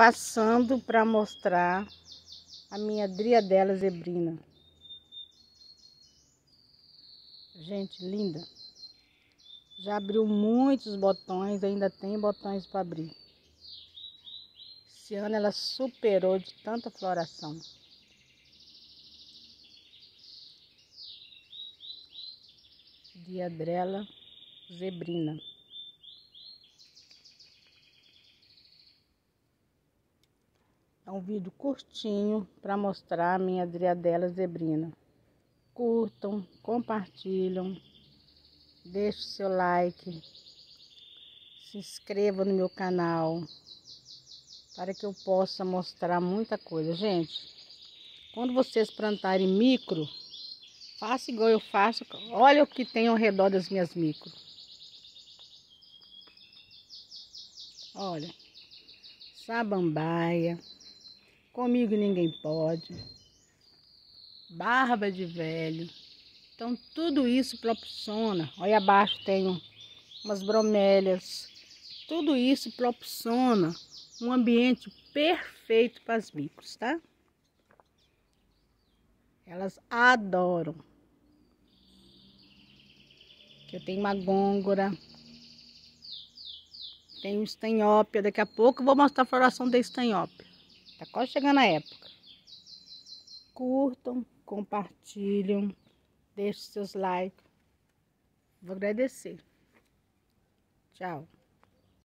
passando para mostrar a minha driadela zebrina. Gente, linda. Já abriu muitos botões, ainda tem botões para abrir. Esse ano ela superou de tanta floração. Diadrela zebrina. É um vídeo curtinho para mostrar a minha driadela zebrina. Curtam, compartilham, deixe seu like, se inscreva no meu canal para que eu possa mostrar muita coisa. Gente, quando vocês plantarem micro, faça igual eu faço. Olha o que tem ao redor das minhas micro. Olha, sabambaia. Comigo ninguém pode. Barba de velho. Então tudo isso proporciona. Olha abaixo tem umas bromélias. Tudo isso proporciona um ambiente perfeito para as micos, tá? Elas adoram. Aqui eu tenho uma gôngora. Tenho estanhópia. Daqui a pouco eu vou mostrar a floração da estanhópia. Tá quase chegando a época. Curtam, compartilham, deixem seus likes. Vou agradecer. Tchau.